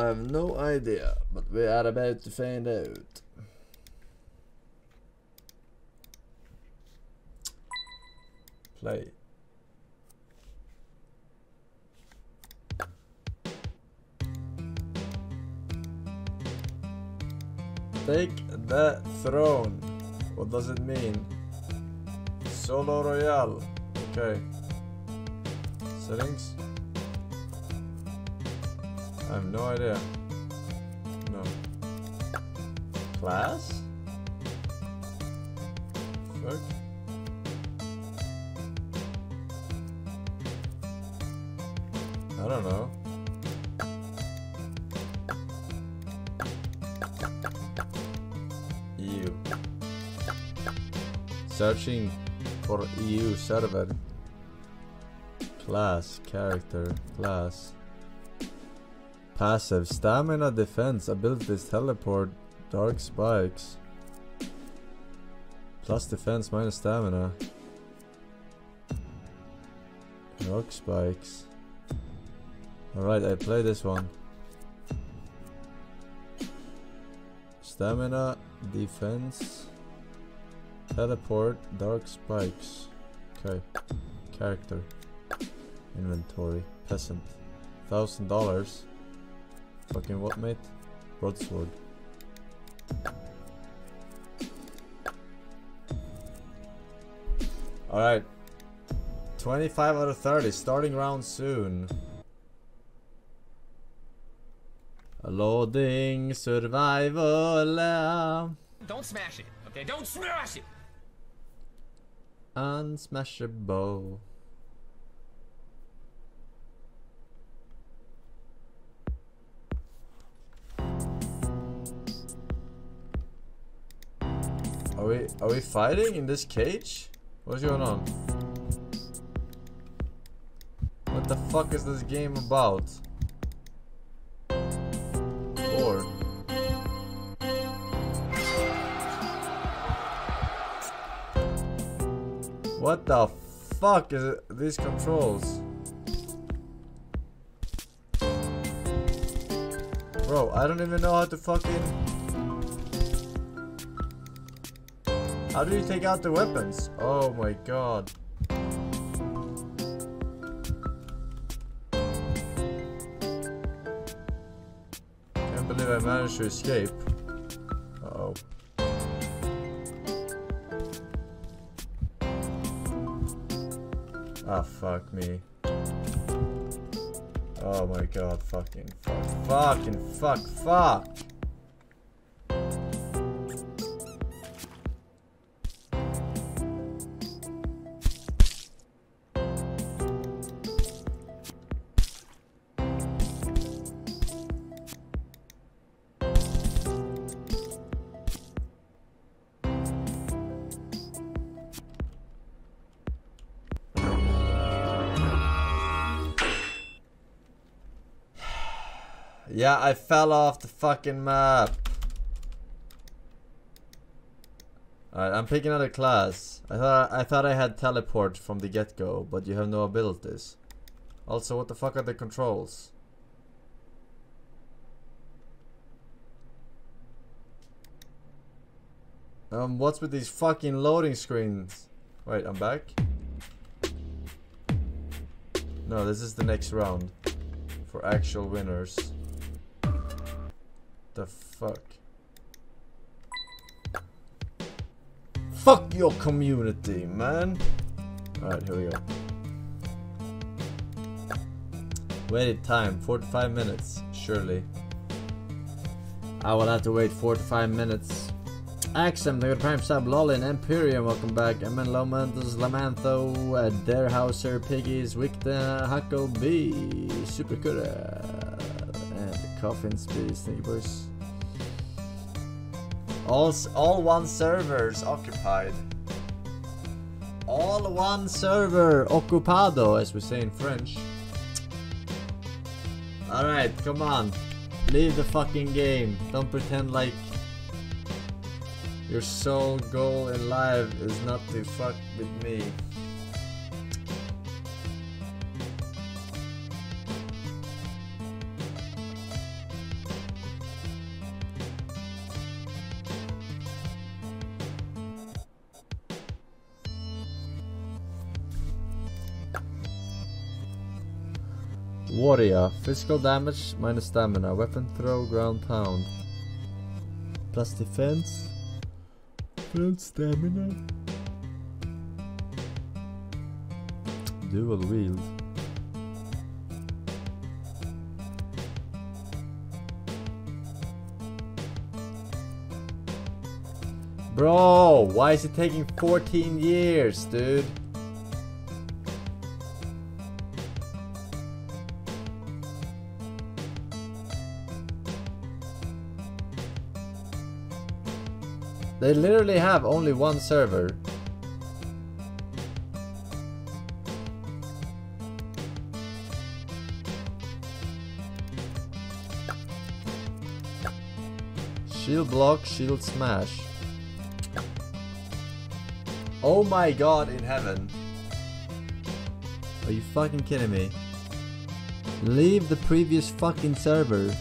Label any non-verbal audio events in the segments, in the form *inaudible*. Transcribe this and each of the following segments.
I have no idea, but we are about to find out. Play. Take the throne. What does it mean? Solo Royale. Okay. Settings. I have no idea. No. Class? Fuck. I don't know. EU. Searching for EU server. Class, character, class. Passive, stamina, defense, abilities, teleport, dark spikes. Plus defense, minus stamina. Rock spikes. Alright, I play this one. Stamina, defense, teleport, dark spikes. Okay. Character. Inventory. Peasant. Thousand dollars. Fucking what, mate? Broadsword. Alright. 25 out of 30. Starting round soon. Loading survival. Don't smash it, okay? Don't smash it! Unsmashable. We are we fighting in this cage? What's going on? What the fuck is this game about? Four. What the fuck is it, these controls? Bro, I don't even know how to fucking... How do you take out the weapons? Oh my god. Can't believe I managed to escape. Oh. Ah, fuck me. Oh my god, fucking fuck. Fucking fuck, fuck! Yeah, I fell off the fucking map. Alright, I'm picking another class. I thought I thought I had teleport from the get-go, but you have no abilities. Also, what the fuck are the controls? Um, what's with these fucking loading screens? Wait, I'm back? No, this is the next round. For actual winners. The fuck? Fuck your community, man! Alright, here we go. Waited time, 45 minutes, surely. I will have to wait 45 minutes. Axum, the good Prime Sub, Lolin, Imperium, welcome back. Emin Lomantus, Lamantho, uh, Darehauser, Piggies, Wicta, Huckle B, Super Kura, and the Coffin Space, boys. All, all one servers occupied. All one server occupado, as we say in French. Alright, come on. Leave the fucking game. Don't pretend like your sole goal in life is not to fuck with me. Warrior. Physical damage minus stamina. Weapon throw, ground pound. Plus defense. Plus stamina. Dual wield. Bro, why is it taking 14 years, dude? They literally have only one server. Shield block, shield smash. Oh my god in heaven. Are you fucking kidding me? Leave the previous fucking server.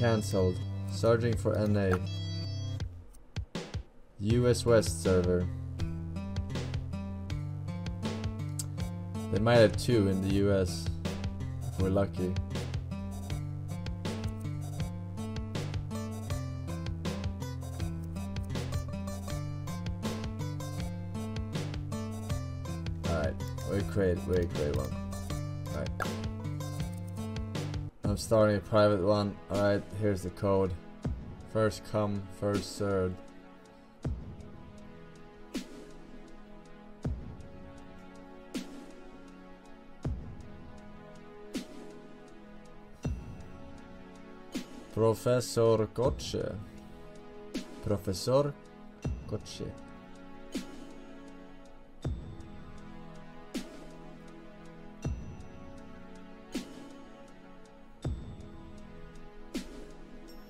Cancelled. Searching for NA. US West server. They might have two in the US. If we're lucky. Alright, we create we create one. I'm starting a private one. Alright, here's the code. First come, first served. Professor Koche. Professor Koche.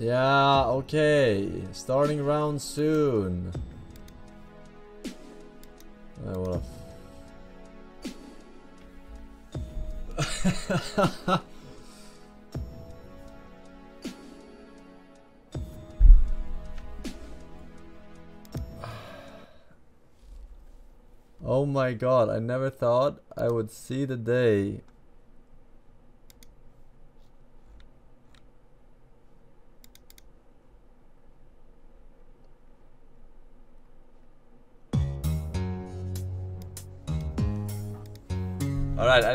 Yeah, okay. Starting round soon. Uh, what a Oh my god, I never thought I would see the day.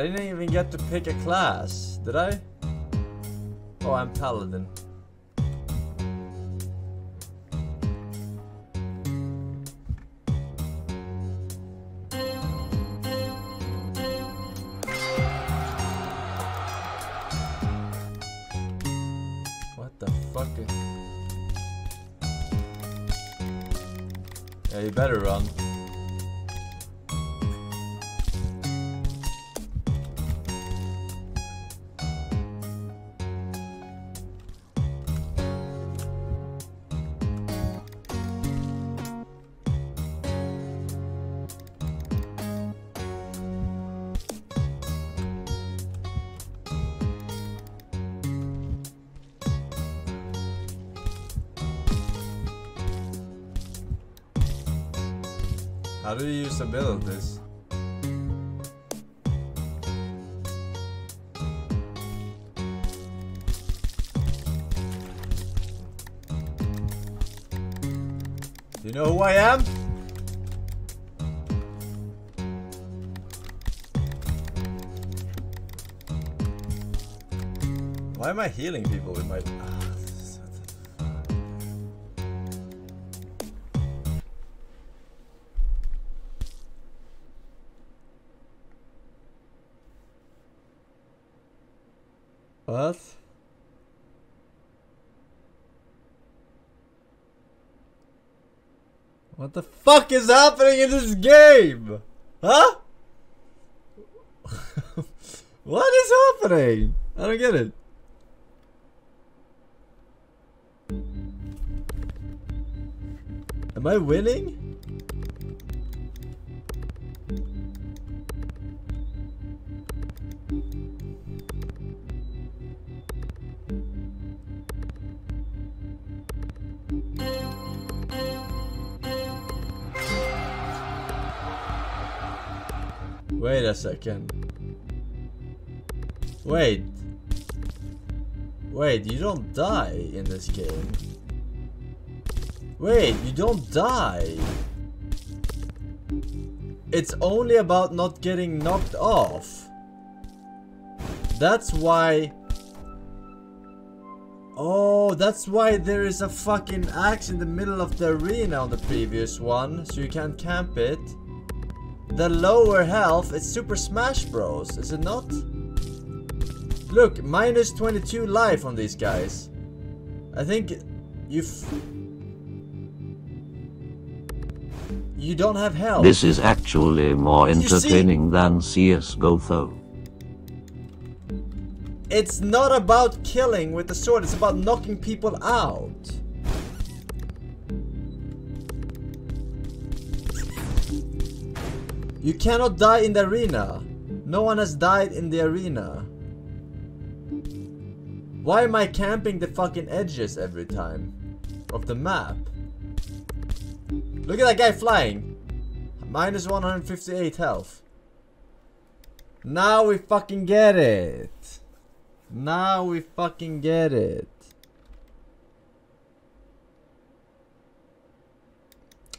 Didn't even get to pick a class, did I? Oh, I'm Paladin. What the fuck? Yeah, you better run. How do you use abilities? Do you know who I am? Why am I healing people with my... fuck is happening in this game? Huh? *laughs* what is happening? I don't get it. Am I winning? Wait a second. Wait. Wait, you don't die in this game. Wait, you don't die. It's only about not getting knocked off. That's why... Oh, that's why there is a fucking axe in the middle of the arena on the previous one, so you can't camp it. The lower health is Super Smash Bros, is it not? Look, minus 22 life on these guys. I think you've... You don't have health. This is actually more entertaining than CSGO though. It's not about killing with the sword, it's about knocking people out. You cannot die in the arena. No one has died in the arena. Why am I camping the fucking edges every time of the map? Look at that guy flying. Minus 158 health. Now we fucking get it. Now we fucking get it.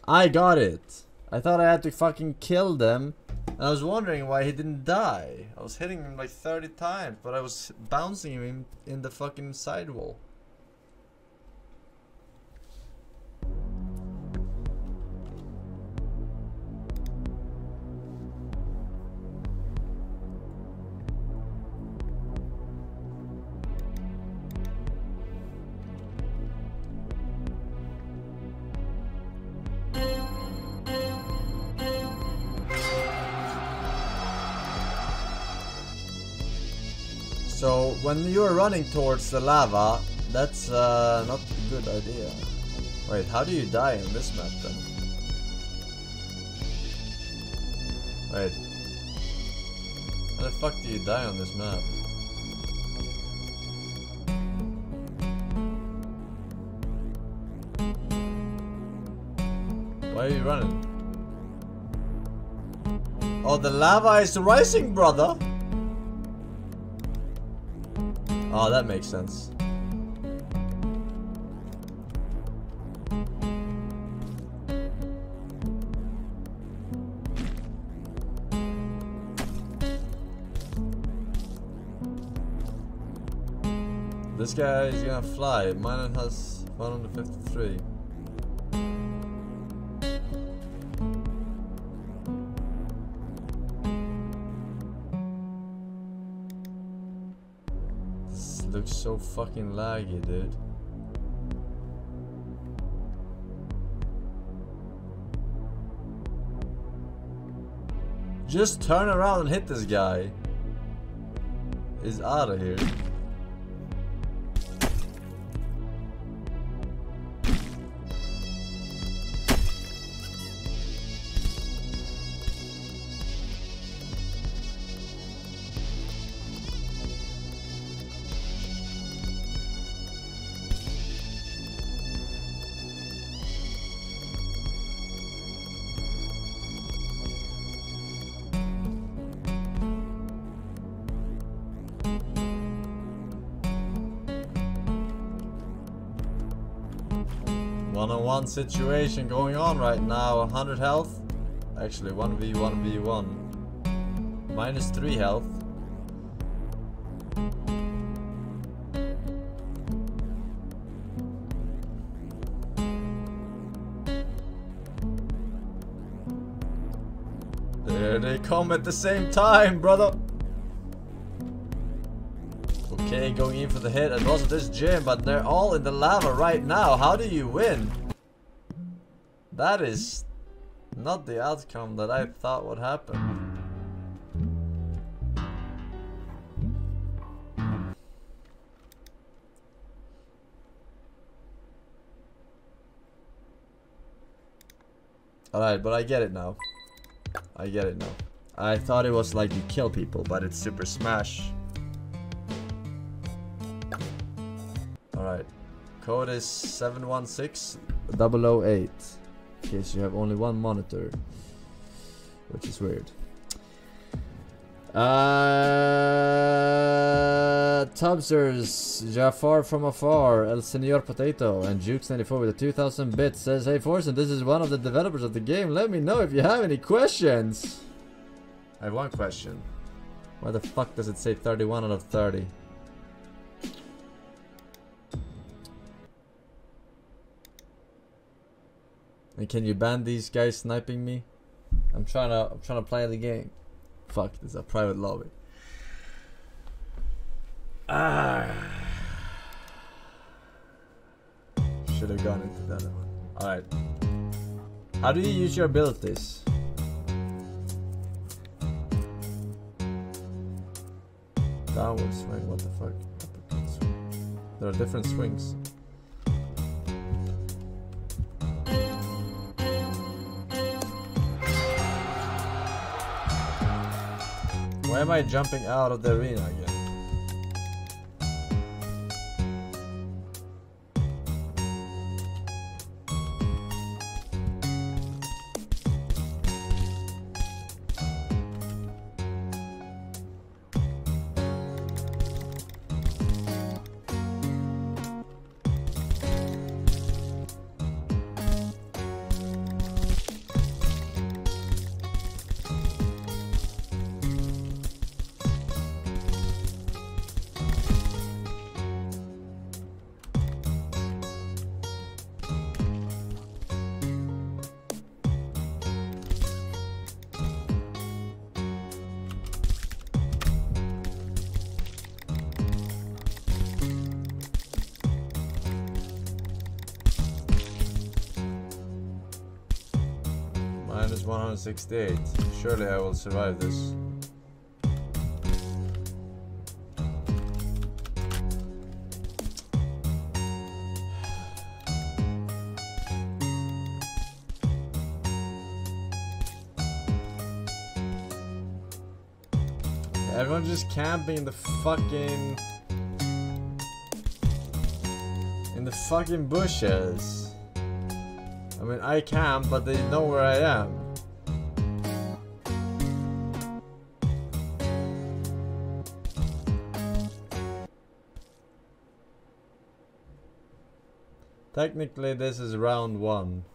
I got it. I thought I had to fucking kill them. I was wondering why he didn't die. I was hitting him like 30 times, but I was bouncing him in the fucking sidewall. When you're running towards the lava, that's uh, not a good idea. Wait, how do you die in this map then? Wait. How the fuck do you die on this map? Why are you running? Oh, the lava is rising, brother! Oh, that makes sense. This guy is gonna fly. Mine has 153. So fucking laggy, dude. Just turn around and hit this guy. He's out of here. Situation going on right now. 100 health. Actually, 1v1v1. Minus 3 health. There they come at the same time, brother. Okay, going in for the hit. It wasn't this gym, but they're all in the lava right now. How do you win? That is not the outcome that I thought would happen. Alright, but I get it now. I get it now. I thought it was like you kill people, but it's Super Smash. Alright. Code is 716008. Case you have only one monitor. Which is weird. Uh, Tubsers, Jafar from afar, El Senor Potato, and Jukes94 with a 2000 bit says, Hey Forsen, this is one of the developers of the game. Let me know if you have any questions. I have one question. Why the fuck does it say 31 out of 30? Can you ban these guys sniping me? I'm trying to I'm trying to play the game. Fuck, this is a private lobby. Ah. Should have gone into that one. Alright. How do you use your abilities? Downward swing, what the fuck? There are different swings. Why am I jumping out of the arena again? 168. Surely I will survive this. Everyone just camping in the fucking... In the fucking bushes. I mean, I camp, but they know where I am. Technically, this is round one. *laughs*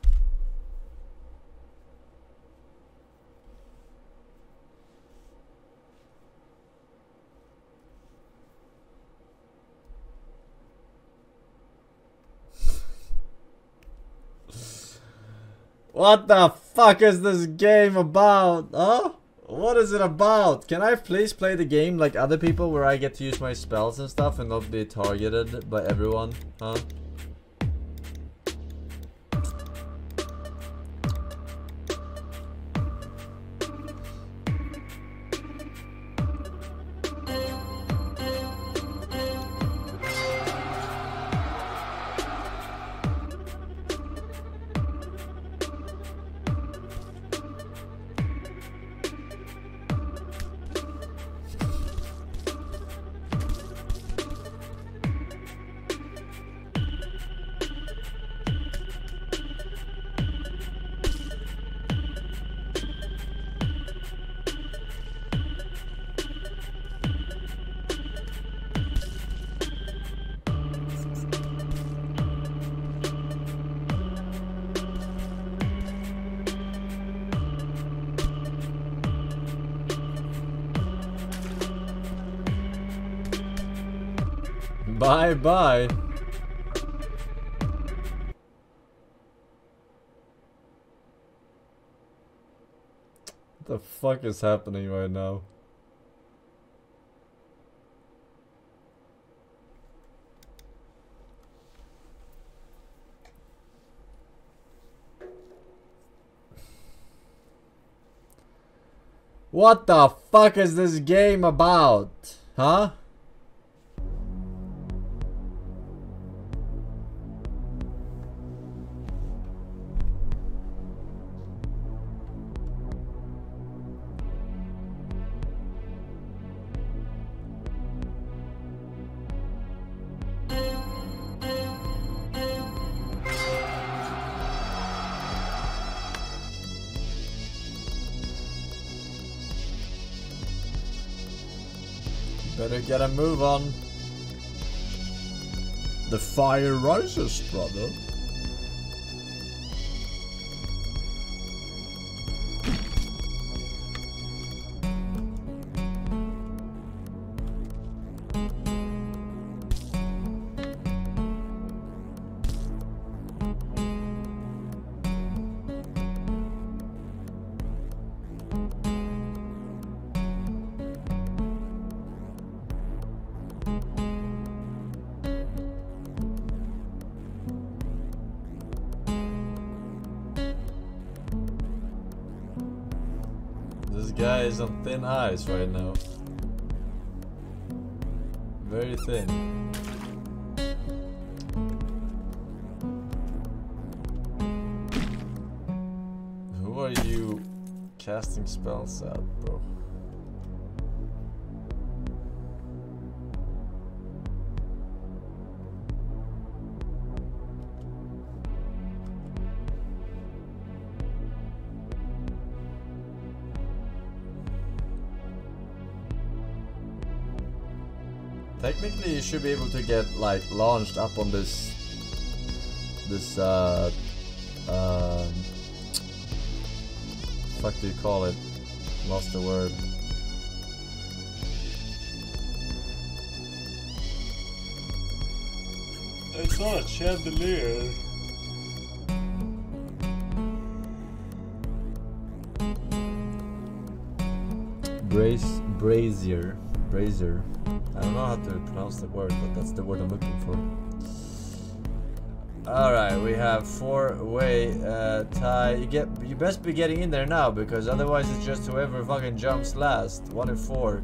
What the fuck is this game about? Huh? What is it about? Can I please play the game like other people where I get to use my spells and stuff and not be targeted by everyone? Huh? Bye bye. What the fuck is happening right now? What the fuck is this game about? Huh? Move on. The fire rises, brother. Thin ice right now. Very thin. Who are you casting spells at, bro? Technically, you should be able to get like launched up on this, this uh, um, fuck do you call it? Lost the word. It's not a chandelier. Brace, brazier, brazier. I don't know how to pronounce the word, but that's the word I'm looking for. Alright, we have four-way uh, tie. You get, you best be getting in there now because otherwise it's just whoever fucking jumps last. One in four.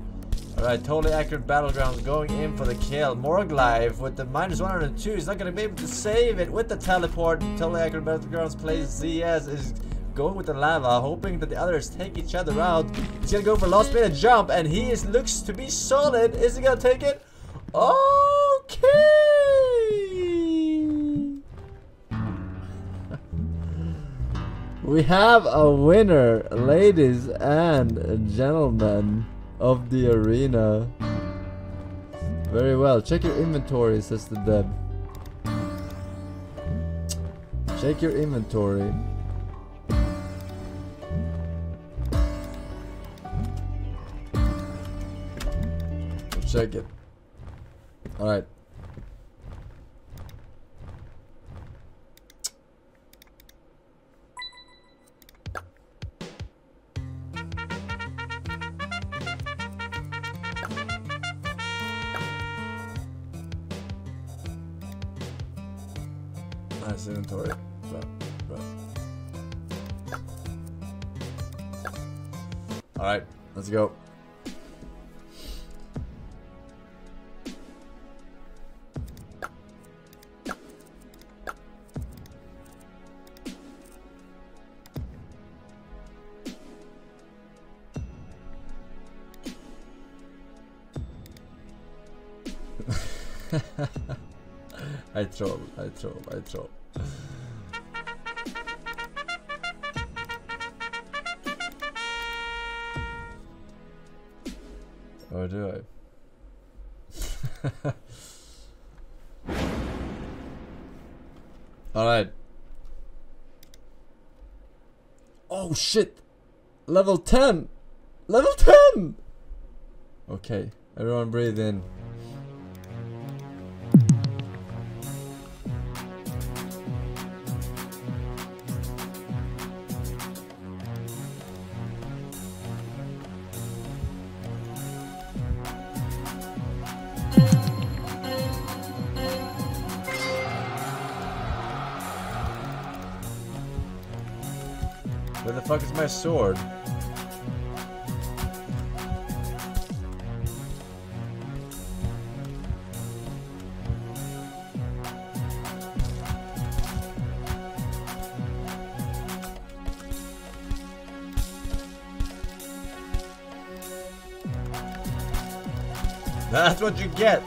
Alright, totally accurate battlegrounds going in for the kill. Morglive with the minus 102 He's not gonna be able to save it with the teleport. Totally accurate battlegrounds plays ZS is going with the lava, hoping that the others take each other out. He's gonna go for last minute jump, and he is, looks to be solid. Is he gonna take it? Okay. *laughs* we have a winner, ladies and gentlemen of the arena. Very well. Check your inventory, says the Deb. Check your inventory. Check it. Alright. Nice inventory. Right, right. Alright, let's go. *laughs* I troll, I troll, I troll. Or do I? *laughs* Alright. Oh shit! Level 10! Level 10! Okay, everyone breathe in. Where the fuck is my sword? That's what you get.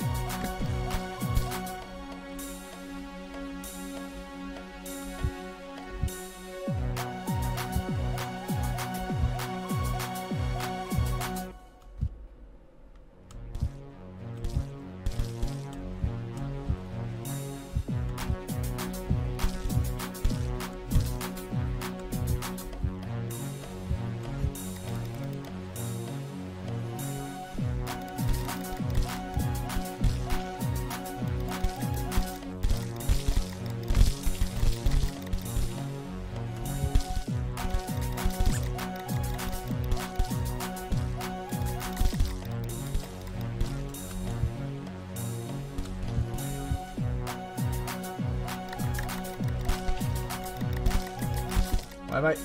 Am I...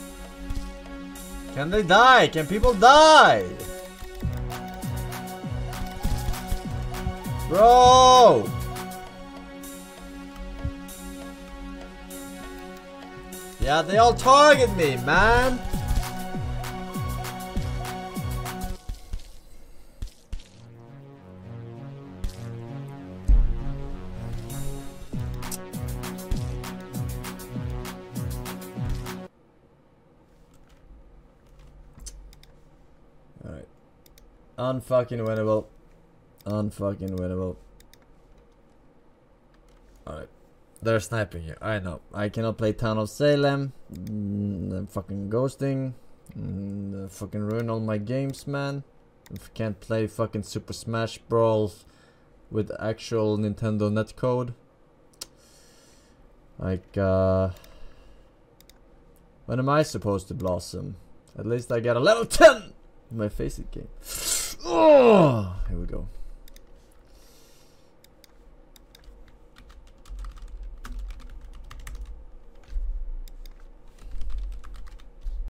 Can they die? Can people die? Bro! Yeah, they all target me, man! Unfucking winnable. Unfucking winnable. Alright. They're sniping you. I know. I cannot play Town of Salem. Mm, I'm fucking ghosting. Mm, fucking ruin all my games, man. If I can't play fucking Super Smash Bros. with actual Nintendo netcode. Like, uh... When am I supposed to blossom? At least I got a level 10! in My face it game. Oh, here we go.